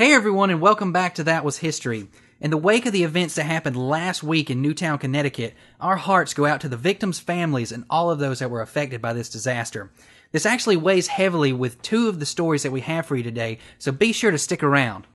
Hey everyone, and welcome back to That Was History. In the wake of the events that happened last week in Newtown, Connecticut, our hearts go out to the victims' families and all of those that were affected by this disaster. This actually weighs heavily with two of the stories that we have for you today, so be sure to stick around.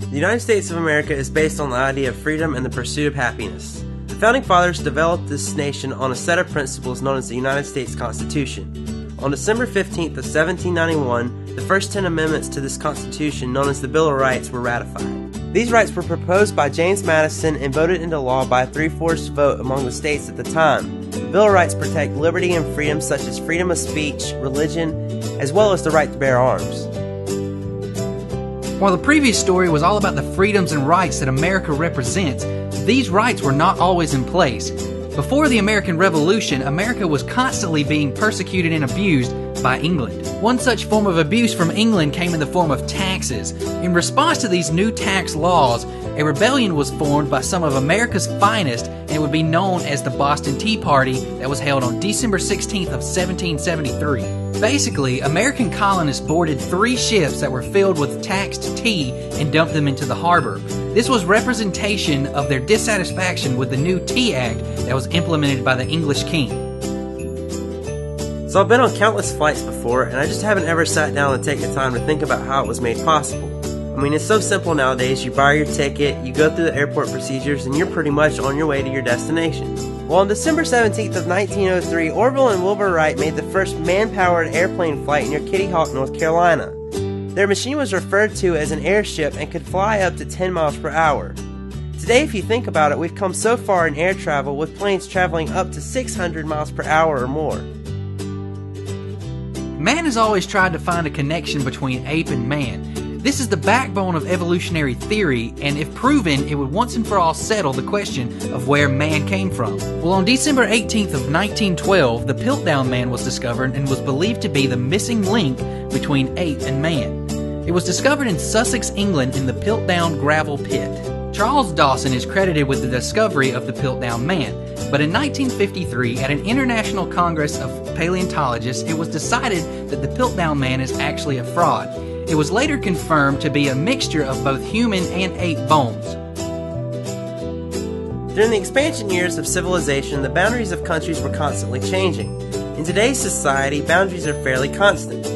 The United States of America is based on the idea of freedom and the pursuit of happiness. The Founding Fathers developed this nation on a set of principles known as the United States Constitution. On December 15th of 1791, the first 10 amendments to this Constitution, known as the Bill of Rights, were ratified. These rights were proposed by James Madison and voted into law by a three-fourths vote among the states at the time. The Bill of Rights protect liberty and freedom such as freedom of speech, religion, as well as the right to bear arms. While the previous story was all about the freedoms and rights that America represents, these rights were not always in place. Before the American Revolution, America was constantly being persecuted and abused by England. One such form of abuse from England came in the form of taxes. In response to these new tax laws, a rebellion was formed by some of America's finest and it would be known as the Boston Tea Party that was held on December 16th of 1773. Basically, American colonists boarded three ships that were filled with taxed tea and dumped them into the harbor. This was representation of their dissatisfaction with the new Tea Act that was implemented by the English king. So I've been on countless flights before, and I just haven't ever sat down and taken the time to think about how it was made possible. I mean, it's so simple nowadays. You buy your ticket, you go through the airport procedures, and you're pretty much on your way to your destination. Well, on December 17th of 1903, Orville and Wilbur Wright made the first man-powered airplane flight near Kitty Hawk, North Carolina. Their machine was referred to as an airship and could fly up to 10 miles per hour. Today, if you think about it, we've come so far in air travel with planes traveling up to 600 miles per hour or more. Man has always tried to find a connection between ape and man, this is the backbone of evolutionary theory, and if proven, it would once and for all settle the question of where man came from. Well, on December 18th of 1912, the Piltdown Man was discovered and was believed to be the missing link between ape and man. It was discovered in Sussex, England in the Piltdown Gravel Pit. Charles Dawson is credited with the discovery of the Piltdown Man, but in 1953, at an international congress of paleontologists, it was decided that the Piltdown Man is actually a fraud it was later confirmed to be a mixture of both human and ape bones. During the expansion years of civilization, the boundaries of countries were constantly changing. In today's society, boundaries are fairly constant.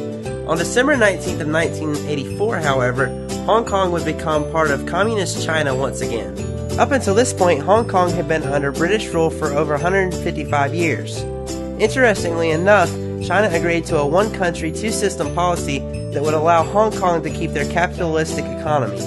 On December 19th of 1984, however, Hong Kong would become part of Communist China once again. Up until this point, Hong Kong had been under British rule for over 155 years. Interestingly enough, China agreed to a one country, two system policy that would allow Hong Kong to keep their capitalistic economy.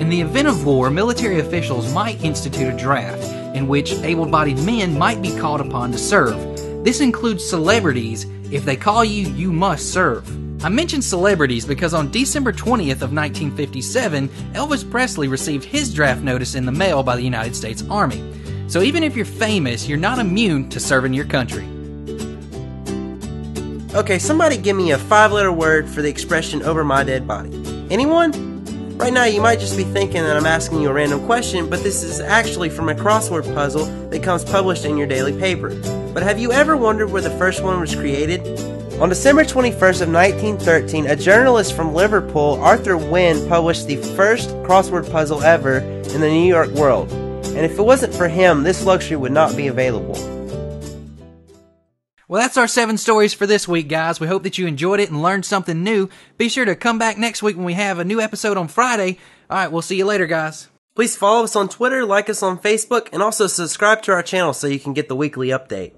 In the event of war, military officials might institute a draft in which able bodied men might be called upon to serve. This includes celebrities. If they call you, you must serve. I mentioned celebrities because on December 20th of 1957, Elvis Presley received his draft notice in the mail by the United States Army. So even if you're famous, you're not immune to serving your country. Okay, somebody give me a five letter word for the expression over my dead body. Anyone? Right now, you might just be thinking that I'm asking you a random question, but this is actually from a crossword puzzle that comes published in your daily paper. But have you ever wondered where the first one was created? On December 21st of 1913, a journalist from Liverpool, Arthur Wynne, published the first crossword puzzle ever in the New York World. And if it wasn't for him, this luxury would not be available. Well, that's our seven stories for this week, guys. We hope that you enjoyed it and learned something new. Be sure to come back next week when we have a new episode on Friday. All right, we'll see you later, guys. Please follow us on Twitter, like us on Facebook, and also subscribe to our channel so you can get the weekly update.